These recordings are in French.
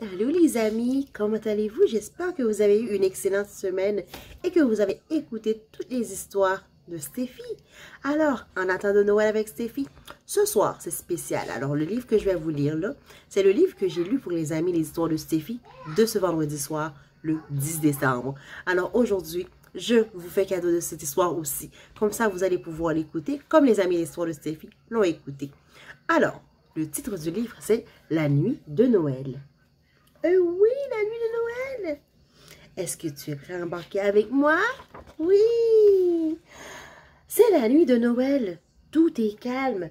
Allô les amis, comment allez-vous? J'espère que vous avez eu une excellente semaine et que vous avez écouté toutes les histoires de Stéphie. Alors, en attendant Noël avec Stéphie, ce soir, c'est spécial. Alors, le livre que je vais vous lire là, c'est le livre que j'ai lu pour les amis, les histoires de Stéphie, de ce vendredi soir, le 10 décembre. Alors, aujourd'hui, je vous fais cadeau de cette histoire aussi. Comme ça, vous allez pouvoir l'écouter, comme les amis, l'histoire de Stéphie l'ont écouté. Alors, le titre du livre, c'est La nuit de Noël. Euh, oui, la nuit de Noël. Est-ce que tu es prêt à embarquer avec moi? Oui. C'est la nuit de Noël. Tout est calme.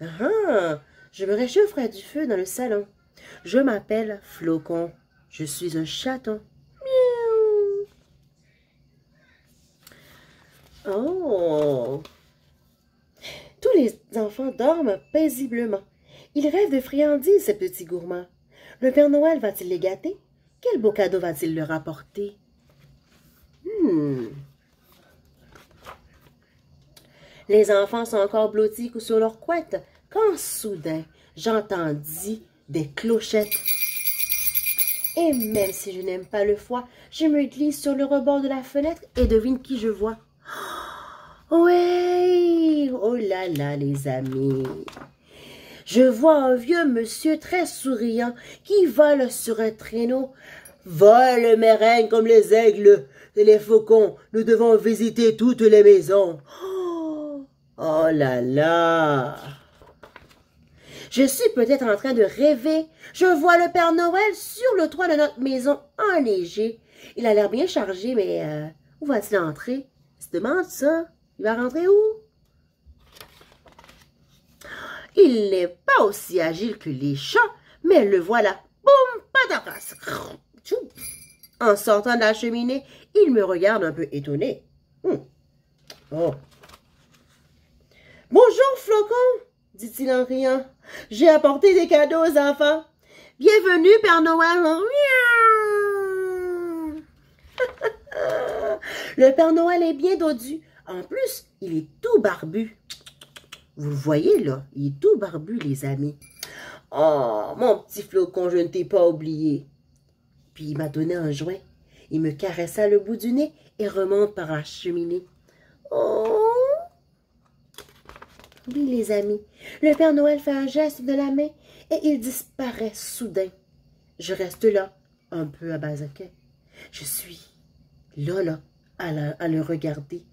Ah, je me réchauffe du feu dans le salon. Je m'appelle Flocon. Je suis un chaton. Miaou. Oh. Tous les enfants dorment paisiblement. Ils rêvent de friandises, ces petits gourmands. Le Père Noël va-t-il les gâter? Quel beau cadeau va-t-il leur apporter? Hmm. Les enfants sont encore blottis sur leur couette quand soudain j'entendis des clochettes. Et même si je n'aime pas le foie, je me glisse sur le rebord de la fenêtre et devine qui je vois. Oui! Oh là là, les amis! Je vois un vieux monsieur très souriant qui vole sur un traîneau. Vole mes reines comme les aigles et les faucons. Nous devons visiter toutes les maisons. Oh, oh là là. Je suis peut-être en train de rêver. Je vois le Père Noël sur le toit de notre maison enneigé. Il a l'air bien chargé, mais euh, où va-t-il entrer? Se demande ça. Il va rentrer où? Il n'est pas aussi agile que les chats, mais le voilà. Boum, patatas. En sortant de la cheminée, il me regarde un peu étonné. Hum. Oh. Bonjour, Flocon, dit-il en riant. J'ai apporté des cadeaux aux enfants. Bienvenue, Père Noël. Le Père Noël est bien dodu. En plus, il est tout barbu. Vous le voyez là, il est tout barbu, les amis. Oh, mon petit flocon, je ne t'ai pas oublié. Puis il m'a donné un joint. Il me caressa le bout du nez et remonte par la cheminée. Oh! Oui, les amis, le Père Noël fait un geste de la main et il disparaît soudain. Je reste là, un peu à basaquet. Je suis là, là, à le regarder.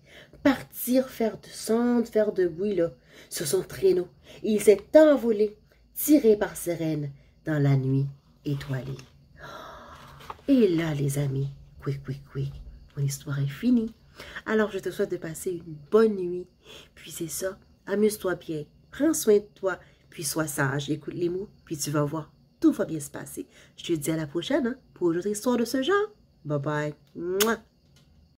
Partir faire de sonde, faire de bruit, là, sur son traîneau. il s'est envolé, tiré par ses rênes, dans la nuit étoilée. Et là, les amis, quick, quick, quick, mon histoire est finie. Alors, je te souhaite de passer une bonne nuit. Puis c'est ça, amuse-toi bien, prends soin de toi, puis sois sage, écoute les mots, puis tu vas voir, tout va bien se passer. Je te dis à la prochaine hein, pour une autre histoire de ce genre. Bye bye.